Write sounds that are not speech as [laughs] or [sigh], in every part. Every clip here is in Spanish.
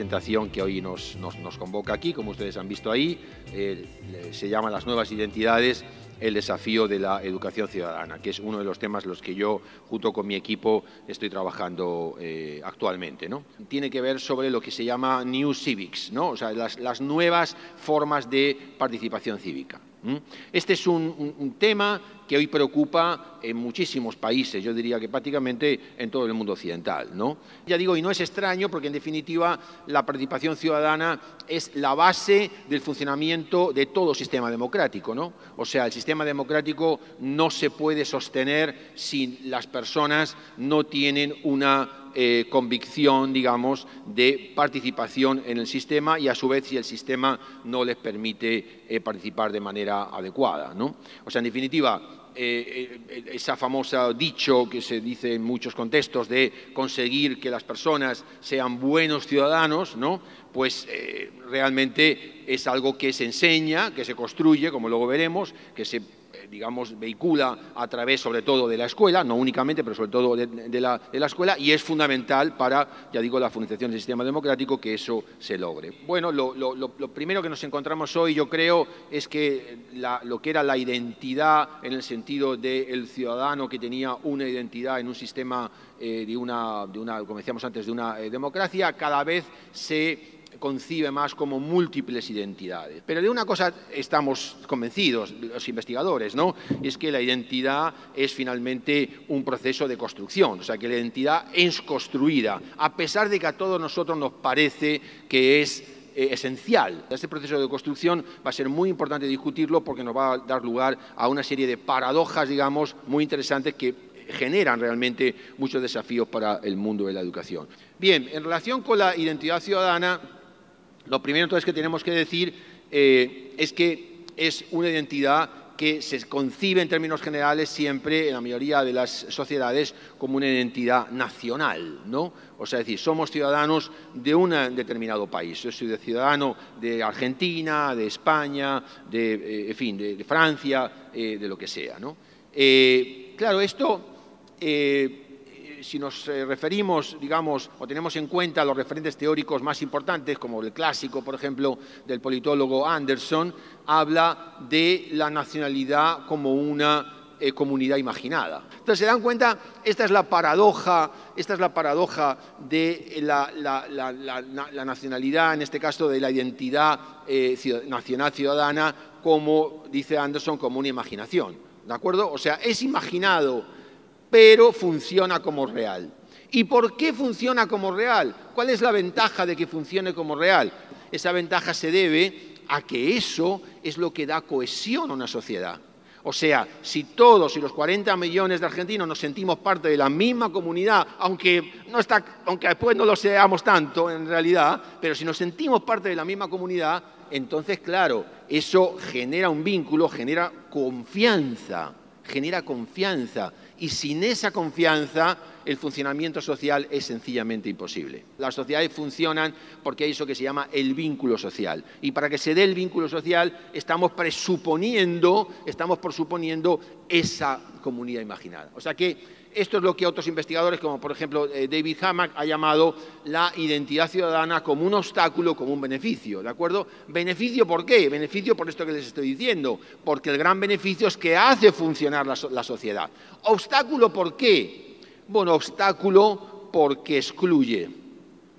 presentación que hoy nos, nos, convoca aquí, como ustedes han visto ahí, eh, se llama Las nuevas identidades, el desafío de la educación ciudadana, que es uno de los temas los que yo, junto con mi equipo, estoy trabajando eh, actualmente. ¿no? Tiene que ver sobre lo que se llama New Civics, ¿no? o sea, las nuevas formas de participación cívica. Este es un, tema que hoy preocupa en muchísimos países, yo diría que prácticamente en todo el mundo occidental. ¿no? Ya digo, y no es extraño porque en definitiva la participación ciudadana es la base del funcionamiento de todo sistema democrático. ¿no? O sea, el sistema democrático no se puede sostener si las personas no tienen una eh, convicción, digamos, de participación en el sistema y a su vez si el sistema no les permite eh, participar de manera adecuada. ¿no? O sea, en definitiva, eh, esa famosa dicho que se dice en muchos contextos de conseguir que las personas sean buenos ciudadanos, ¿no? pues realmente es algo que se enseña, que se construye, como luego veremos, que se digamos, vehicula a través sobre todo de la escuela, no únicamente, pero sobre todo de, la, escuela, y es fundamental para, ya digo, la fundación del sistema democrático que eso se logre. Bueno, lo, primero que nos encontramos hoy, yo creo, es que lo que era la identidad en el sentido del ciudadano que tenía una identidad en un sistema eh, de, una, de una, como decíamos antes, de una eh, democracia, cada vez se concibe más como múltiples identidades. Pero de una cosa estamos convencidos, los investigadores, ¿no? Es que la identidad es finalmente un proceso de construcción, o sea, que la identidad es construida, a pesar de que a todos nosotros nos parece que es eh, esencial. Este proceso de construcción va a ser muy importante discutirlo porque nos va a dar lugar a una serie de paradojas, digamos, muy interesantes que generan realmente muchos desafíos para el mundo de la educación. Bien, en relación con la identidad ciudadana, lo primero entonces que tenemos que decir eh, es que es una identidad que se concibe en términos generales siempre, en la mayoría de las sociedades, como una identidad nacional, ¿no? O sea, es decir, somos ciudadanos de un determinado país. Yo soy ciudadano de Argentina, de España, de, eh, en fin, de, Francia, eh, de lo que sea, ¿no? claro, esto si nos eh, referimos, digamos, o tenemos en cuenta los referentes teóricos más importantes, como el clásico, por ejemplo, del politólogo Anderson, habla de la nacionalidad como una eh, comunidad imaginada. Entonces, se dan cuenta, esta es la paradoja, esta es la paradoja de la, nacionalidad, en este caso de la identidad eh, nacional ciudadana, como dice Anderson, como una imaginación. ¿De acuerdo? O sea, es imaginado pero funciona como real. ¿Y por qué funciona como real? ¿Cuál es la ventaja de que funcione como real? Esa ventaja se debe a que eso es lo que da cohesión a una sociedad. O sea, si todos y los 40 millones de argentinos nos sentimos parte de la misma comunidad, aunque, no está, aunque después no lo seamos tanto en realidad, pero si nos sentimos parte de la misma comunidad, entonces, claro, eso genera un vínculo, genera confianza, genera confianza y sin esa confianza el funcionamiento social es sencillamente imposible. Las sociedades funcionan porque hay eso que se llama el vínculo social. Y para que se dé el vínculo social estamos presuponiendo, estamos presuponiendo esa comunidad imaginada. O sea que esto es lo que otros investigadores, como por ejemplo eh, David Hammack, ha llamado la identidad ciudadana como un obstáculo, como un beneficio. ¿De acuerdo? ¿Beneficio por qué? Beneficio por esto que les estoy diciendo. Porque el gran beneficio es que hace funcionar la, la sociedad. ¿Obstáculo por qué? Bueno, obstáculo porque excluye.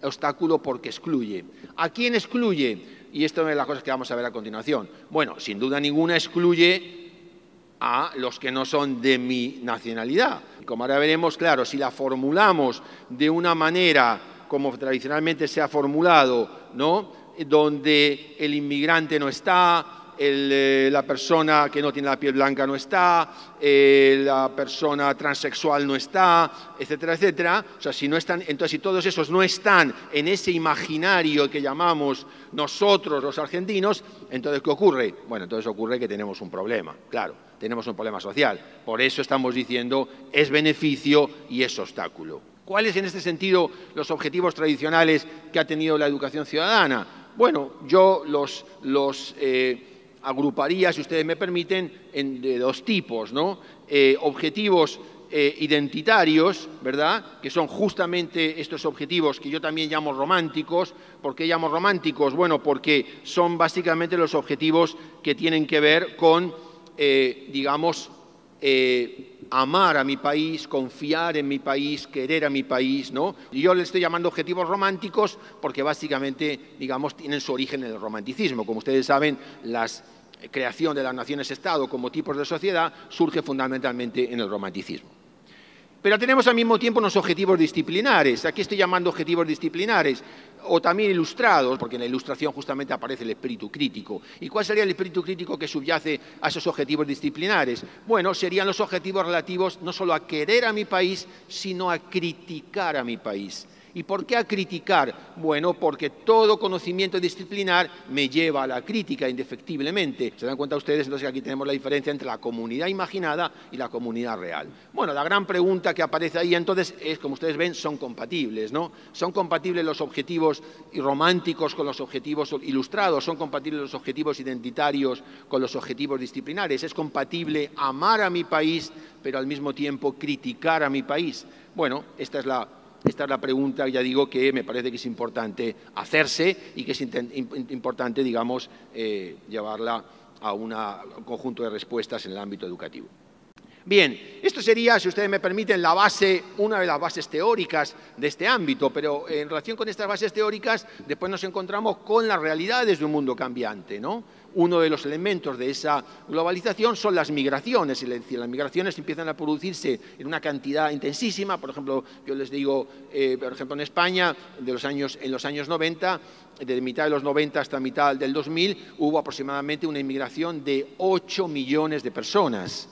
Obstáculo porque excluye. ¿A quién excluye? Y esto es la cosa que vamos a ver a continuación. Bueno, sin duda ninguna excluye a los que no son de mi nacionalidad. Como ahora veremos, claro, si la formulamos de una manera como tradicionalmente se ha formulado, ¿no? donde el inmigrante no está, eh, la persona que no tiene la piel blanca no está, eh, la persona transexual no está, etcétera, etcétera. O sea, si no están, entonces si todos esos no están en ese imaginario que llamamos nosotros los argentinos, entonces ¿qué ocurre? Bueno, entonces ocurre que tenemos un problema, claro, tenemos un problema social. Por eso estamos diciendo es beneficio y es obstáculo. ¿Cuáles en este sentido los objetivos tradicionales que ha tenido la educación ciudadana? Bueno, yo los, los eh, agruparía, si ustedes me permiten, en, de dos tipos, ¿no? Eh, objetivos eh, identitarios, ¿verdad? Que son justamente estos objetivos que yo también llamo románticos. ¿Por qué llamo románticos? Bueno, porque son básicamente los objetivos que tienen que ver con, eh, digamos, amar a mi país, confiar en mi país, querer a mi país, ¿no? Y yo le estoy llamando objetivos románticos porque básicamente, digamos, tienen su origen en el romanticismo. Como ustedes saben, la creación de las naciones-estado como tipos de sociedad surge fundamentalmente en el romanticismo. Pero tenemos al mismo tiempo unos objetivos disciplinares. Aquí estoy llamando objetivos disciplinares o también ilustrados, porque en la ilustración justamente aparece el espíritu crítico. ¿Y cuál sería el espíritu crítico que subyace a esos objetivos disciplinares? Bueno, serían los objetivos relativos no solo a querer a mi país, sino a criticar a mi país. ¿Y por qué a criticar? Bueno, porque todo conocimiento disciplinar me lleva a la crítica, indefectiblemente. ¿Se dan cuenta ustedes? Entonces aquí tenemos la diferencia entre la comunidad imaginada y la comunidad real. Bueno, la gran pregunta que aparece ahí entonces es, como ustedes ven, son compatibles, ¿no? ¿Son compatibles los objetivos románticos con los objetivos ilustrados? ¿Son compatibles los objetivos identitarios con los objetivos disciplinares? ¿Es compatible amar a mi país, pero al mismo tiempo criticar a mi país? Bueno, esta es la esta es la pregunta, ya digo, que me parece que es importante hacerse y que es importante, digamos, eh, llevarla a un conjunto de respuestas en el ámbito educativo. Bien, esto sería, si ustedes me permiten, la base, una de las bases teóricas de este ámbito, pero en relación con estas bases teóricas, después nos encontramos con las realidades de un mundo cambiante, ¿no? Uno de los elementos de esa globalización son las migraciones, es decir, las migraciones empiezan a producirse en una cantidad intensísima, por ejemplo, yo les digo, eh, por ejemplo, en España, en los años 90, desde mitad de los 90 hasta mitad del 2000, hubo aproximadamente una inmigración de 8 millones de personas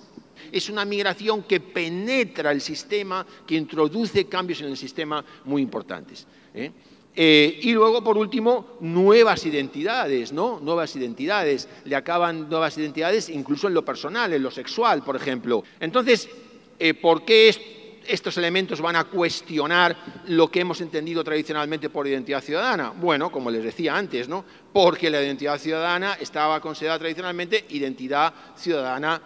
es una migración que penetra el sistema, que introduce cambios en el sistema muy importantes. ¿eh? Eh, y luego, por último, nuevas identidades, ¿no? Nuevas identidades. Le acaban nuevas identidades incluso en lo personal, en lo sexual, por ejemplo. Entonces, eh, ¿por qué estos elementos van a cuestionar lo que hemos entendido tradicionalmente por identidad ciudadana? Bueno, como les decía antes, ¿no? Porque la identidad ciudadana estaba considerada tradicionalmente identidad ciudadana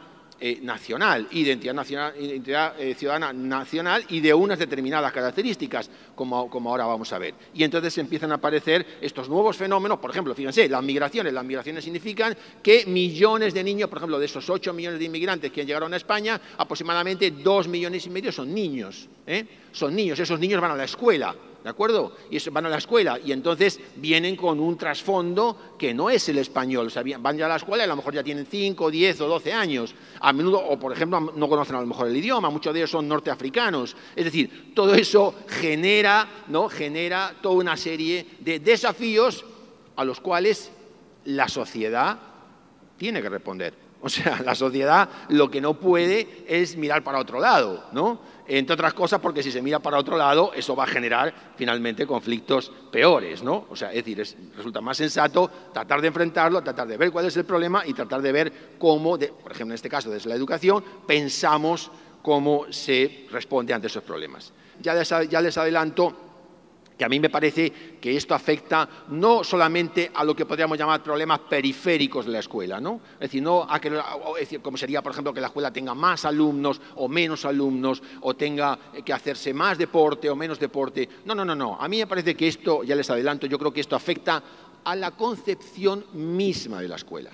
eh, nacional, identidad, nacional, identidad eh, ciudadana nacional y de unas determinadas características, como, como, ahora vamos a ver. Y entonces empiezan a aparecer estos nuevos fenómenos, por ejemplo, fíjense, las migraciones. Las migraciones significan que millones de niños, por ejemplo, de esos 8 millones de inmigrantes que llegaron a España, aproximadamente 2 millones y medio son niños. ¿eh? Son niños, esos niños van a la escuela ¿de acuerdo? Y van a la escuela y entonces vienen con un trasfondo que no es el español. O sea, van ya a la escuela y a lo mejor ya tienen 5, 10 o 12 años. A menudo, o por ejemplo, no conocen a lo mejor el idioma, muchos de ellos son norteafricanos. Es decir, todo eso genera, ¿no? genera toda una serie de desafíos a los cuales la sociedad tiene que responder. O sea, la sociedad lo que no puede es mirar para otro lado, ¿no? Entre otras cosas porque si se mira para otro lado, eso va a generar finalmente conflictos peores, ¿no? O sea, es decir, resulta más sensato tratar de enfrentarlo, tratar de ver cuál es el problema y tratar de ver cómo, por ejemplo, en este caso desde la educación, pensamos cómo se responde ante esos problemas. Ya ya les adelanto que a mí me parece que esto afecta no solamente a lo que podríamos llamar problemas periféricos de la escuela, ¿no? Es decir, no a que, decir, como sería, por ejemplo, que la escuela tenga más alumnos o menos alumnos, o tenga que hacerse más deporte o menos deporte. No, no, no, no. A mí me parece que esto, ya les adelanto, yo creo que esto afecta a la concepción misma de la escuela.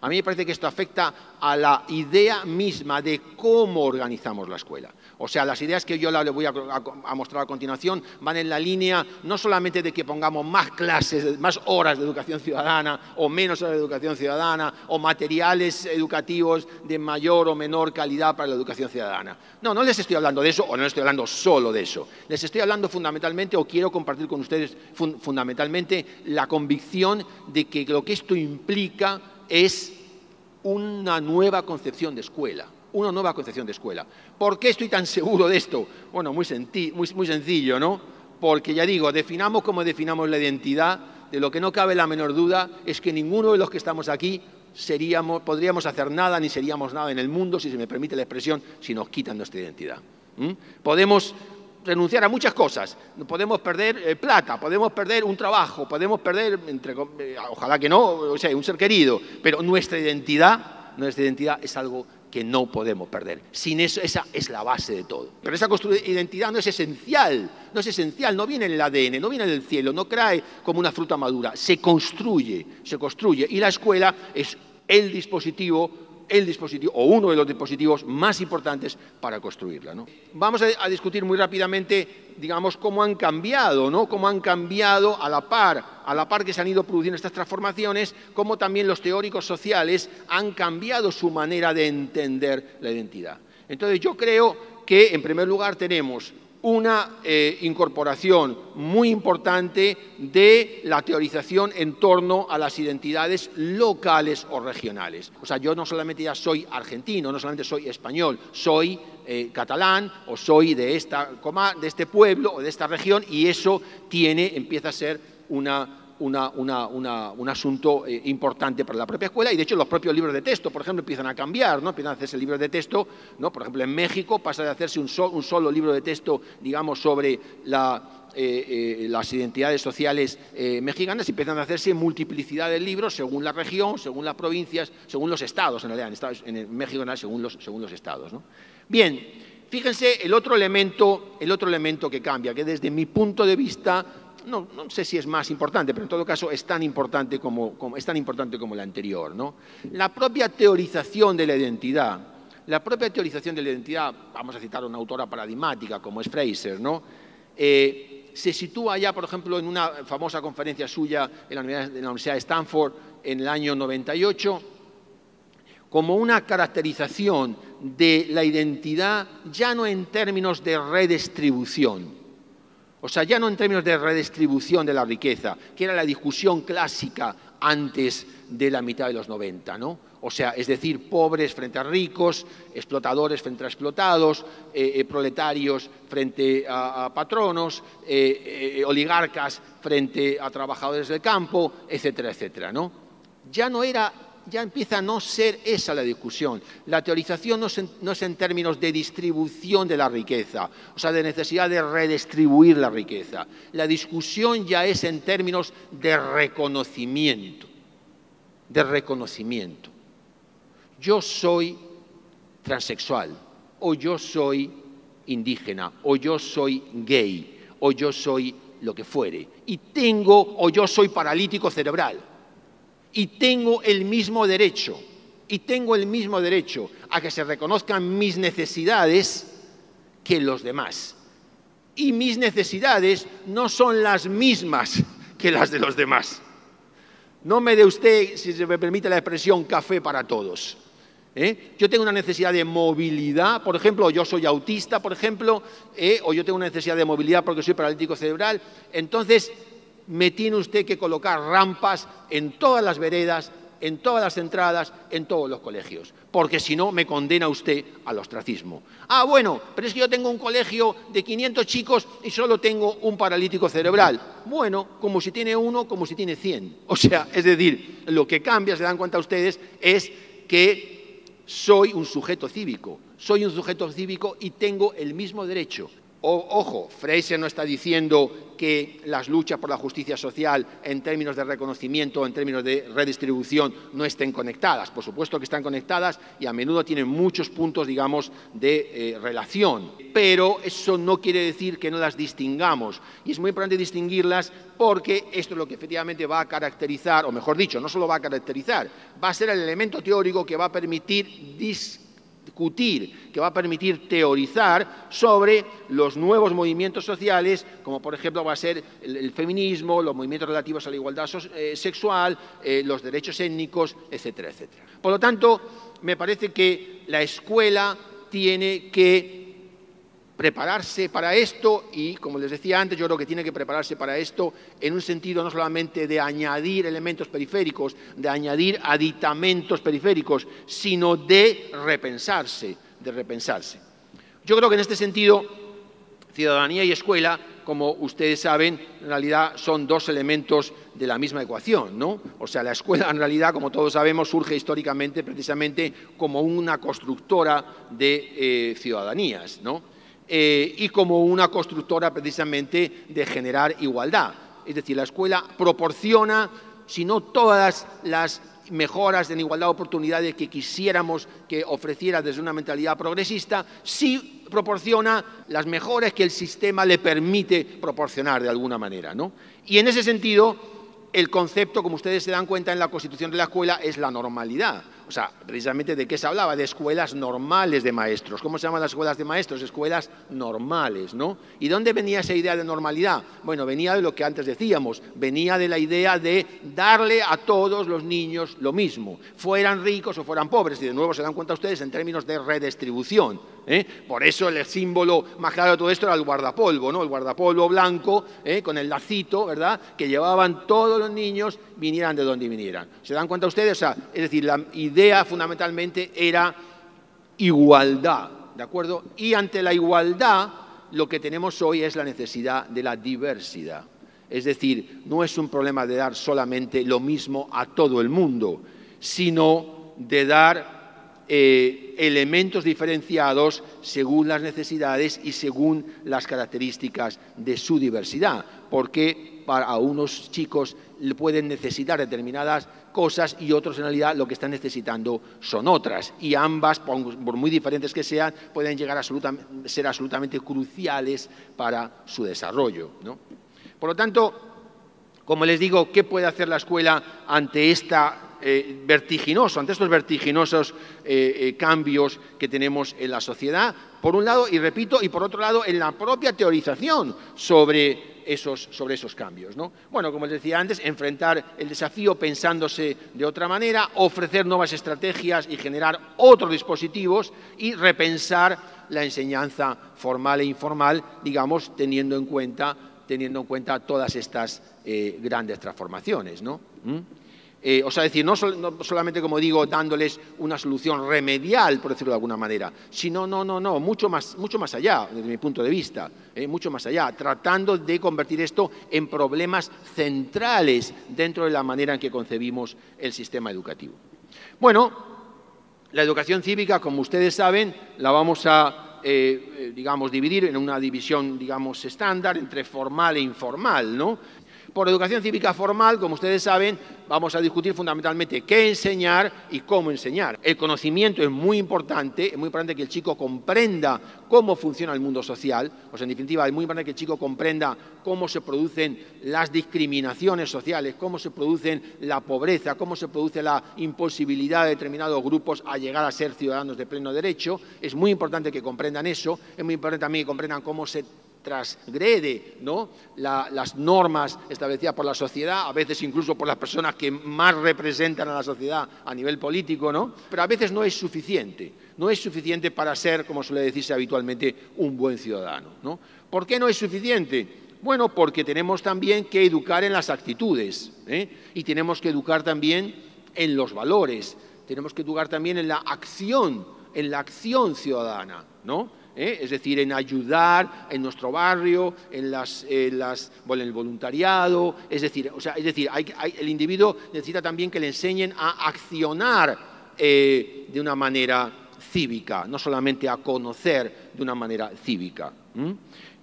A mí me parece que esto afecta a la idea misma de cómo organizamos la escuela. O sea, las ideas que yo le voy a, mostrar a continuación van en la línea no solamente de que pongamos más clases, más horas de educación ciudadana o menos horas de educación ciudadana o materiales educativos de mayor o menor calidad para la educación ciudadana. No, no les estoy hablando de eso o no les estoy hablando solo de eso. Les estoy hablando fundamentalmente o quiero compartir con ustedes fundamentalmente la convicción de que lo que esto implica es una nueva concepción de escuela, una nueva concepción de escuela. ¿Por qué estoy tan seguro de esto? Bueno, muy, sencillo, ¿no? Porque ya digo, definamos como definamos la identidad, de lo que no cabe la menor duda es que ninguno de los que estamos aquí seríamos, podríamos hacer nada ni seríamos nada en el mundo, si se me permite la expresión, si nos quitan nuestra identidad. Podemos renunciar a muchas cosas. Podemos perder eh, plata, podemos perder un trabajo, podemos perder, eh, ojalá que no, o sea, un ser querido, pero nuestra identidad nuestra identidad es algo que no podemos perder. Sin eso, esa es la base de todo. Pero esa identidad no es esencial, no es esencial, no viene en el ADN, no viene del cielo, no cae como una fruta madura, se construye, se construye. Y la escuela es el dispositivo el dispositivo o uno de los dispositivos más importantes para construirla. Vamos a, discutir muy rápidamente, digamos, cómo han cambiado, ¿no? cómo han cambiado a la par, a la par que se han ido produciendo estas transformaciones, cómo también los teóricos sociales han cambiado su manera de entender la identidad. Entonces yo creo que, en primer lugar, tenemos una eh, incorporación muy importante de la teorización en torno a las identidades locales o regionales. O sea, yo no solamente ya soy argentino, no solamente soy español, soy eh, catalán o soy de, esta, de este pueblo o de esta región y eso tiene, empieza a ser una un asunto eh, importante para la propia escuela y de hecho los propios libros de texto, por ejemplo, empiezan a cambiar, ¿no? empiezan a hacerse libros de texto, ¿no? por ejemplo, en México pasa de hacerse un, solo libro de texto, digamos, sobre eh, eh, las identidades sociales mexicanas y empiezan a hacerse multiplicidad de libros según la región, según las provincias, según los estados, en realidad, en, México según los, según los estados. Bien, fíjense el otro, elemento, el otro elemento que cambia, que desde mi punto de vista no, sé si es más importante, pero en todo caso es tan importante como, es tan importante como la anterior. ¿no? La propia teorización de la identidad, la propia teorización de la identidad, vamos a citar a una autora paradigmática como es Fraser, ¿no? Eh, se sitúa ya, por ejemplo, en una famosa conferencia suya en la Universidad de Stanford en el año 98, como una caracterización de la identidad ya no en términos de redistribución, o sea, ya no en términos de redistribución de la riqueza, que era la discusión clásica antes de la mitad de los 90, ¿no? O sea, es decir, pobres frente a ricos, explotadores frente a explotados, eh, eh, proletarios frente a, patronos, eh, oligarcas frente a trabajadores del campo, etcétera, etcétera, ¿no? Ya no era ya empieza a no ser esa la discusión. La teorización no es, en, términos de distribución de la riqueza, o sea, de necesidad de redistribuir la riqueza. La discusión ya es en términos de reconocimiento, de reconocimiento. Yo soy transexual, o yo soy indígena, o yo soy gay, o yo soy lo que fuere, y tengo, o yo soy paralítico cerebral y tengo el mismo derecho, y tengo el mismo derecho a que se reconozcan mis necesidades que los demás. Y mis necesidades no son las mismas que las de los demás. No me dé usted, si se me permite la expresión, café para todos. ¿eh? Yo tengo una necesidad de movilidad, por ejemplo, yo soy autista, por ejemplo, ¿eh? o yo tengo una necesidad de movilidad porque soy paralítico cerebral. Entonces, me tiene usted que colocar rampas en todas las veredas, en todas las entradas, en todos los colegios, porque si no me condena usted al ostracismo. Ah, bueno, pero es que yo tengo un colegio de 500 chicos y solo tengo un paralítico cerebral. Bueno, como si tiene uno, como si tiene 100. O sea, es decir, lo que cambia, se dan cuenta ustedes, es que soy un sujeto cívico, soy un sujeto cívico y tengo el mismo derecho ojo, Fraser no está diciendo que las luchas por la justicia social en términos de reconocimiento, en términos de redistribución, no estén conectadas. Por supuesto que están conectadas y a menudo tienen muchos puntos, digamos, de eh, relación. Pero eso no quiere decir que no las distingamos. Y es muy importante distinguirlas porque esto es lo que efectivamente va a caracterizar, o mejor dicho, no solo va a caracterizar, va a ser el elemento teórico que va a permitir distinguir discutir, que va a permitir teorizar sobre los nuevos movimientos sociales, como por ejemplo va a ser el, feminismo, los movimientos relativos a la igualdad eh, sexual, eh, los derechos étnicos, etcétera, etcétera. Por lo tanto, me parece que la escuela tiene que prepararse para esto y, como les decía antes, yo creo que tiene que prepararse para esto en un sentido no solamente de añadir elementos periféricos, de añadir aditamentos periféricos, sino de repensarse, de repensarse. Yo creo que en este sentido, ciudadanía y escuela, como ustedes saben, en realidad son dos elementos de la misma ecuación, ¿no? O sea, la escuela en realidad, como todos sabemos, surge históricamente precisamente como una constructora de eh, ciudadanías, ¿no? Eh, y como una constructora precisamente de generar igualdad. Es decir, la escuela proporciona, si no todas las mejoras en igualdad de oportunidades que quisiéramos que ofreciera desde una mentalidad progresista, sí proporciona las mejoras que el sistema le permite proporcionar de alguna manera. ¿no? Y en ese sentido, el concepto, como ustedes se dan cuenta en la constitución de la escuela, es la normalidad. O sea, precisamente de qué se hablaba, de escuelas normales de maestros. ¿Cómo se llaman las escuelas de maestros? Escuelas normales, ¿no? ¿Y dónde venía esa idea de normalidad? Bueno, venía de lo que antes decíamos, venía de la idea de darle a todos los niños lo mismo, fueran ricos o fueran pobres. Y de nuevo se dan cuenta ustedes en términos de redistribución. ¿eh? Por eso el símbolo más claro de todo esto era el guardapolvo, ¿no? El guardapolvo blanco ¿eh? con el lacito, ¿verdad? Que llevaban todos los niños, vinieran de donde vinieran. ¿Se dan cuenta ustedes? Es decir, la idea fundamentalmente era igualdad, ¿de acuerdo? Y ante la igualdad, lo que tenemos hoy es la necesidad de la diversidad. Es decir, no es un problema de dar solamente lo mismo a todo el mundo, sino de dar eh, elementos diferenciados según las necesidades y según las características de su diversidad, porque para unos chicos pueden necesitar determinadas cosas y otros en realidad lo que están necesitando son otras. Y ambas, por muy diferentes que sean, pueden llegar a ser absolutamente cruciales para su desarrollo. Por lo tanto, como les digo, ¿qué puede hacer la escuela ante esta eh, vertiginoso, ante estos vertiginosos eh, eh, cambios que tenemos en la sociedad, por un lado, y repito, y por otro lado, en la propia teorización sobre sobre esos cambios. ¿no? Bueno, como les decía antes, enfrentar el desafío pensándose de otra manera, ofrecer nuevas estrategias y generar otros dispositivos y repensar la enseñanza formal e informal, digamos, teniendo en cuenta, teniendo en cuenta todas estas grandes transformaciones. ¿no? ¿Mm? Eh, o sea, decir, no, solamente, como digo, dándoles una solución remedial, por decirlo de alguna manera, sino, no, no, no, mucho más, mucho más allá, desde mi punto de vista, eh, mucho más allá, tratando de convertir esto en problemas centrales dentro de la manera en que concebimos el sistema educativo. Bueno, la educación cívica, como ustedes saben, la vamos a, eh, digamos, dividir en una división, digamos, estándar entre formal e informal, ¿no? Por educación cívica formal, como ustedes saben, vamos a discutir fundamentalmente qué enseñar y cómo enseñar. El conocimiento es muy importante, es muy importante que el chico comprenda cómo funciona el mundo social, o sea, en definitiva, es muy importante que el chico comprenda cómo se producen las discriminaciones sociales, cómo se producen la pobreza, cómo se produce la imposibilidad de determinados grupos a llegar a ser ciudadanos de pleno derecho. Es muy importante que comprendan eso, es muy importante también que comprendan cómo se transgrede ¿no? las normas establecidas por la sociedad, a veces incluso por las personas que más representan a la sociedad a nivel político, ¿no? pero a veces no es suficiente, no es suficiente para ser, como suele decirse habitualmente, un buen ciudadano. ¿no? ¿Por qué no es suficiente? Bueno, porque tenemos también que educar en las actitudes ¿eh? y tenemos que educar también en los valores, tenemos que educar también en la acción, en la acción ciudadana, ¿no? ¿Eh? es decir, en ayudar en nuestro barrio, en, las, el voluntariado, es decir, o sea, es decir el individuo necesita también que le enseñen a accionar eh, de una manera cívica, no solamente a conocer de una manera cívica.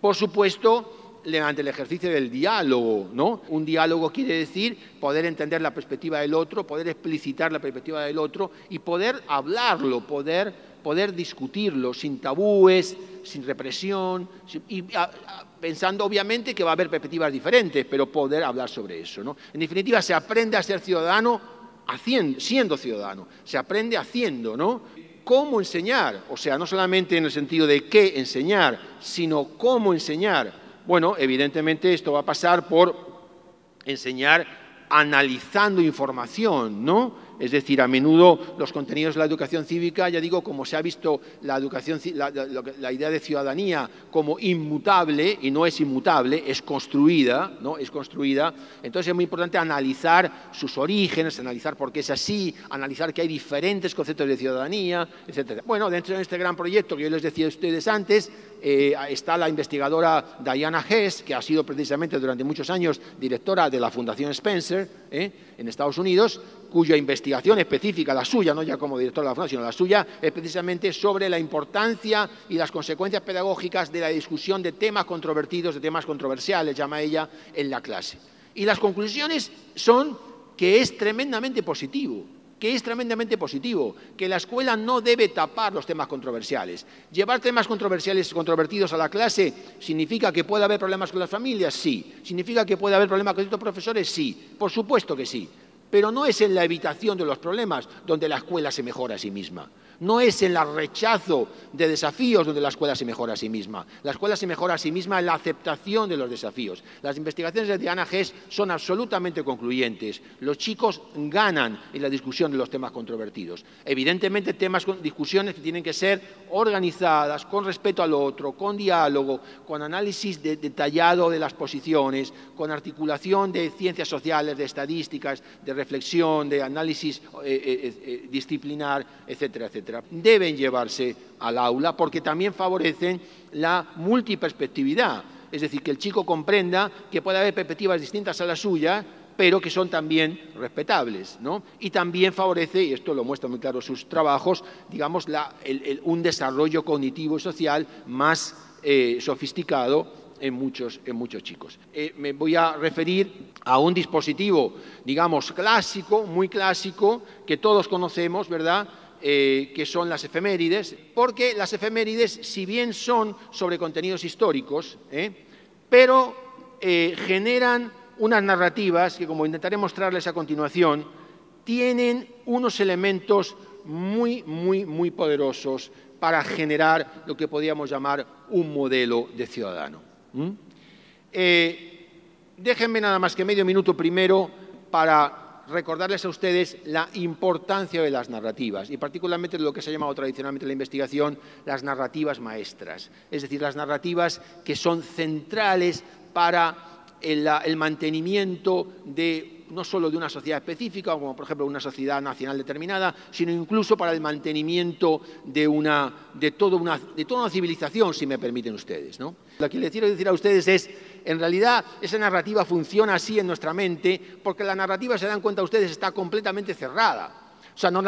Por supuesto, ante el ejercicio del diálogo, ¿no? Un diálogo quiere decir poder entender la perspectiva del otro, poder explicitar la perspectiva del otro y poder hablarlo, poder poder discutirlo sin tabúes, sin represión, y pensando obviamente que va a haber perspectivas diferentes, pero poder hablar sobre eso. ¿no? En definitiva, se aprende a ser ciudadano haciendo, siendo ciudadano, se aprende haciendo, ¿no? ¿Cómo enseñar? O sea, no solamente en el sentido de qué enseñar, sino cómo enseñar. Bueno, evidentemente esto va a pasar por enseñar analizando información, ¿no? Es decir, a menudo los contenidos de la educación cívica, ya digo, como se ha visto la, educación, la, idea de ciudadanía como inmutable, y no es inmutable, es construida, ¿no? Es construida. Entonces es muy importante analizar sus orígenes, analizar por qué es así, analizar que hay diferentes conceptos de ciudadanía, etc. Bueno, dentro de este gran proyecto que yo les decía a ustedes antes, eh, está la investigadora Diana Hess, que ha sido precisamente durante muchos años directora de la Fundación Spencer ¿eh? en Estados Unidos, cuya investigación específica, la suya, no ya como directora de la Fundación, sino la suya, es precisamente sobre la importancia y las consecuencias pedagógicas de la discusión de temas controvertidos, de temas controversiales, llama ella, en la clase. Y las conclusiones son que es tremendamente positivo que es tremendamente positivo, que la escuela no debe tapar los temas controversiales. Llevar temas controversiales controvertidos a la clase significa que puede haber problemas con las familias, sí. Significa que puede haber problemas con estos profesores, sí. Por supuesto que sí. Pero no es en la evitación de los problemas donde la escuela se mejora a sí misma. No es el rechazo de desafíos donde la escuela se mejora a sí misma. La escuela se mejora a sí misma en la aceptación de los desafíos. Las investigaciones de Diana Gess son absolutamente concluyentes. Los chicos ganan en la discusión de los temas controvertidos. Evidentemente, temas, discusiones que tienen que ser organizadas, con respeto al otro, con diálogo, con análisis detallado de las posiciones, con articulación de ciencias sociales, de estadísticas, de reflexión, de análisis eh, eh, eh, disciplinar, etcétera, etcétera deben llevarse al aula porque también favorecen la multiperspectividad. Es decir, que el chico comprenda que puede haber perspectivas distintas a la suya, pero que son también respetables. Y también favorece, y esto lo muestra muy claro sus trabajos, digamos, un desarrollo cognitivo y social más eh, sofisticado en muchos, en muchos chicos. Eh, me voy a referir a un dispositivo, digamos, clásico, muy clásico, que todos conocemos, ¿verdad?, eh, que son las efemérides, porque las efemérides, si bien son sobre contenidos históricos, ¿eh? pero eh, generan unas narrativas que, como intentaré mostrarles a continuación, tienen unos elementos muy, muy, muy poderosos para generar lo que podríamos llamar un modelo de ciudadano. déjenme nada más que medio minuto primero para recordarles a ustedes la importancia de las narrativas y particularmente lo que se ha llamado tradicionalmente en la investigación las narrativas maestras, es decir, las narrativas que son centrales para el, mantenimiento de no solo de una sociedad específica, como por ejemplo una sociedad nacional determinada, sino incluso para el mantenimiento de, una, de, toda, una, de toda una civilización, si me permiten ustedes. Lo que les quiero decir a ustedes es, en realidad, esa narrativa funciona así en nuestra mente, porque la narrativa, se dan cuenta ustedes, está completamente cerrada. O sea, nos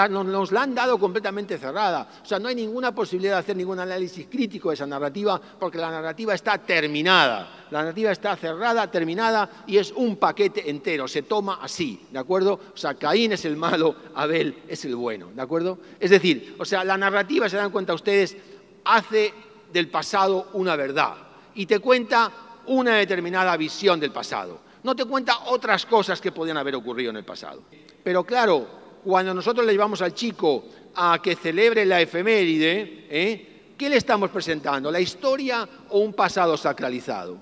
la, han dado completamente cerrada. O sea, no hay ninguna posibilidad de hacer ningún análisis crítico de esa narrativa porque la narrativa está terminada. La narrativa está cerrada, terminada y es un paquete entero. Se toma así, ¿de acuerdo? O sea, Caín es el malo, Abel es el bueno, ¿de acuerdo? Es decir, o sea, la narrativa, se dan cuenta ustedes, hace del pasado una verdad y te cuenta una determinada visión del pasado. No te cuenta otras cosas que podían haber ocurrido en el pasado. Pero claro, cuando nosotros le llevamos al chico a que celebre la efeméride, ¿eh? ¿qué le estamos presentando? ¿La historia o un pasado sacralizado?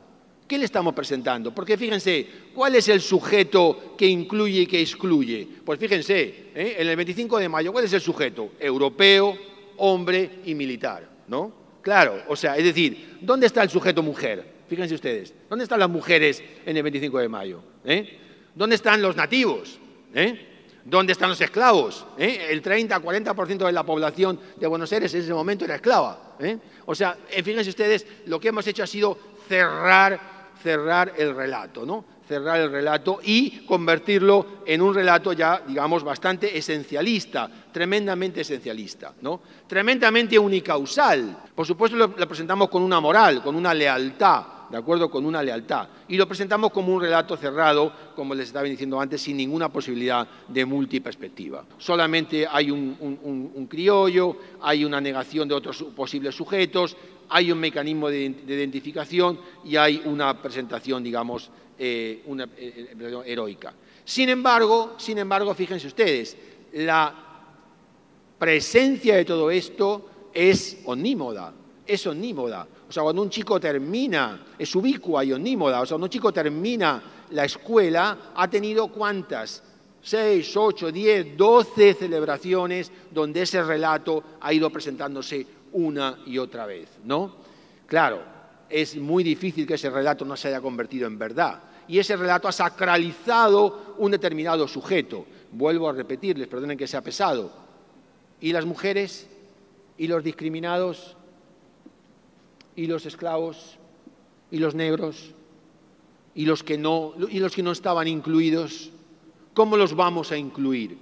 ¿Qué le estamos presentando? Porque fíjense, ¿cuál es el sujeto que incluye y que excluye? Pues fíjense, ¿eh? en el 25 de mayo, ¿cuál es el sujeto? Europeo, hombre y militar, ¿no? Claro, o sea, es decir, ¿dónde está el sujeto mujer? Fíjense ustedes, ¿dónde están las mujeres en el 25 de mayo? ¿Eh? ¿Dónde están los nativos? ¿Eh? ¿Dónde están los esclavos? ¿Eh? El 30-40% de la población de Buenos Aires en ese momento era esclava. ¿eh? O sea, fíjense ustedes, lo que hemos hecho ha sido cerrar, cerrar el relato, ¿no? Cerrar el relato y convertirlo en un relato ya, digamos, bastante esencialista, tremendamente esencialista, ¿no? Tremendamente unicausal. Por supuesto, lo presentamos con una moral, con una lealtad de acuerdo con una lealtad. Y lo presentamos como un relato cerrado, como les estaba diciendo antes, sin ninguna posibilidad de multiperspectiva. Solamente hay un, criollo, hay una negación de otros posibles sujetos, hay un mecanismo de, identificación y hay una presentación, digamos, eh, una, eh, eh, heroica. Sin embargo, sin embargo, fíjense ustedes, la presencia de todo esto es omnímoda, es omnímoda. O sea, cuando un chico termina, es ubicua y omnímoda, o sea, cuando un chico termina la escuela, ha tenido cuántas? Seis, ocho, diez, doce celebraciones donde ese relato ha ido presentándose una y otra vez, ¿no? Claro, es muy difícil que ese relato no se haya convertido en verdad. Y ese relato ha sacralizado un determinado sujeto. Vuelvo a repetirles, perdonen que sea pesado. ¿Y las mujeres? ¿Y los discriminados? Y los esclavos y los negros y los que no, y los que no estaban incluidos? ¿Cómo los vamos a incluir?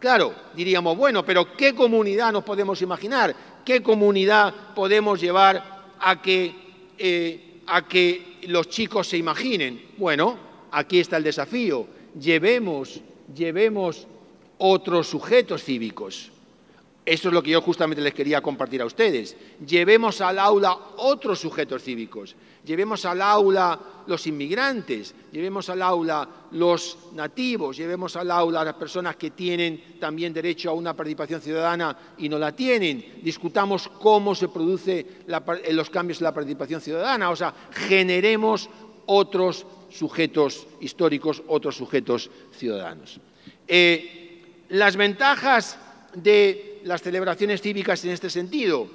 Claro, diríamos, bueno, pero ¿qué comunidad nos podemos imaginar? ¿Qué comunidad podemos llevar a que, eh, a que los chicos se imaginen? Bueno, aquí está el desafío. Llevemos, llevemos otros sujetos cívicos. Eso es lo que yo justamente les quería compartir a ustedes. Llevemos al aula otros sujetos cívicos. Llevemos al aula los inmigrantes, llevemos al aula los nativos, llevemos al aula a las personas que tienen también derecho a una participación ciudadana y no la tienen. Discutamos cómo se producen los cambios en la participación ciudadana. O sea, generemos otros sujetos históricos, otros sujetos ciudadanos. Eh, las ventajas de las celebraciones cívicas en este sentido,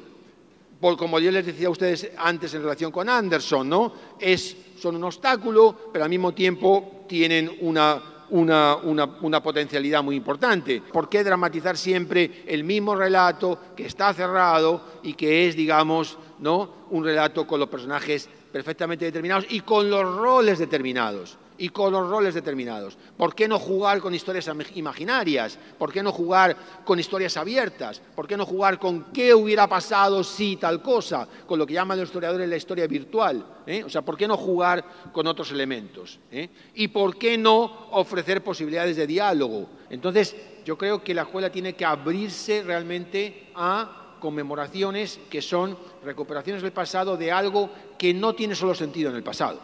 por, como yo les decía a ustedes antes en relación con Anderson, ¿no? Son un obstáculo, pero al mismo tiempo tienen una, una, una, potencialidad muy importante. ¿Por qué dramatizar siempre el mismo relato que está cerrado y que es, digamos, ¿no? un relato con los personajes perfectamente determinados y con los roles determinados? Y con los roles determinados. ¿Por qué no jugar con historias imaginarias? ¿Por qué no jugar con historias abiertas? ¿Por qué no jugar con qué hubiera pasado si tal cosa? Con lo que llaman los historiadores la historia virtual. ¿eh? O sea, ¿por qué no jugar con otros elementos? ¿eh? ¿Y por qué no ofrecer posibilidades de diálogo? Entonces, yo creo que la escuela tiene que abrirse realmente a conmemoraciones que son recuperaciones del pasado de algo que no tiene solo sentido en el pasado.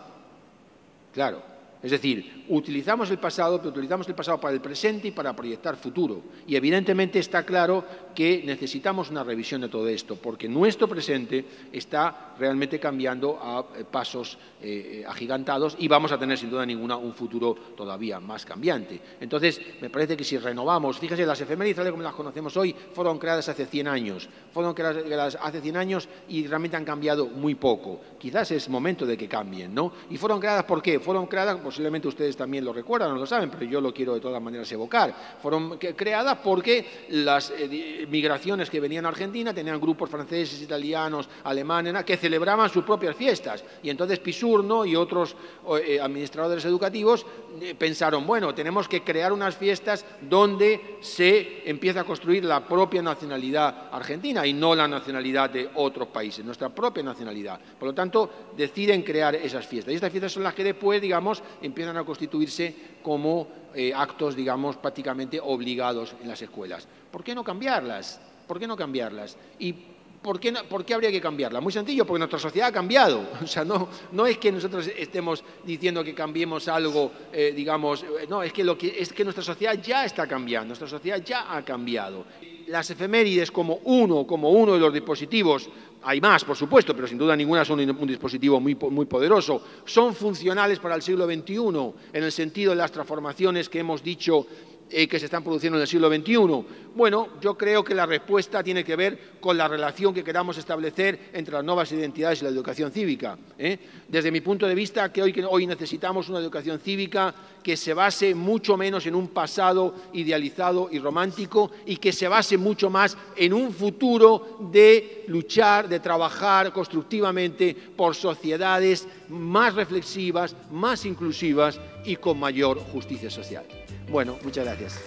Claro, es decir, utilizamos el pasado, pero utilizamos el pasado para el presente y para proyectar futuro. Y evidentemente está claro que necesitamos una revisión de todo esto, porque nuestro presente está realmente cambiando a eh, pasos eh, eh, agigantados y vamos a tener sin duda ninguna un futuro todavía más cambiante. Entonces, me parece que si renovamos, fíjese, las efemérides, como las conocemos hoy, fueron creadas hace 100 años, fueron creadas hace 100 años y realmente han cambiado muy poco. Quizás es momento de que cambien, ¿no? ¿Y fueron creadas por qué? Fueron creadas posiblemente ustedes también lo recuerdan o lo saben, pero yo lo quiero de todas maneras evocar. Fueron creadas porque las eh, migraciones que venían a Argentina tenían grupos franceses, italianos, alemanes, que celebraban sus propias fiestas. Y entonces Pisurno y otros eh, administradores educativos eh, pensaron, bueno, tenemos que crear unas fiestas donde se empieza a construir la propia nacionalidad argentina y no la nacionalidad de otros países, nuestra propia nacionalidad. Por lo tanto, deciden crear esas fiestas. Y estas fiestas son las que después, digamos, empiezan a constituirse como eh, actos, digamos, prácticamente obligados en las escuelas. ¿Por qué no cambiarlas? ¿Por qué no cambiarlas? Y ¿Por qué, ¿Por qué, habría que cambiarla? Muy sencillo, porque nuestra sociedad ha cambiado. [laughs] O sea, no, no es que nosotros estemos diciendo que cambiemos algo, eh, digamos, eh, no, es que, lo que, es que nuestra sociedad ya está cambiando, nuestra sociedad ya ha cambiado. Las efemérides como uno, como uno de los dispositivos hay más, por supuesto, pero sin duda ninguna son un dispositivo muy, muy poderoso. Son funcionales para el siglo XXI en el sentido de las transformaciones que hemos dicho eh, que se están produciendo en el siglo XXI? Bueno, yo creo que la respuesta tiene que ver con la relación que queramos establecer entre las nuevas identidades y la educación cívica. ¿eh? Desde mi punto de vista, que hoy, que hoy necesitamos una educación cívica que se base mucho menos en un pasado idealizado y romántico y que se base mucho más en un futuro de luchar, de trabajar constructivamente por sociedades más reflexivas, más inclusivas y con mayor justicia social. Bueno, muchas gracias.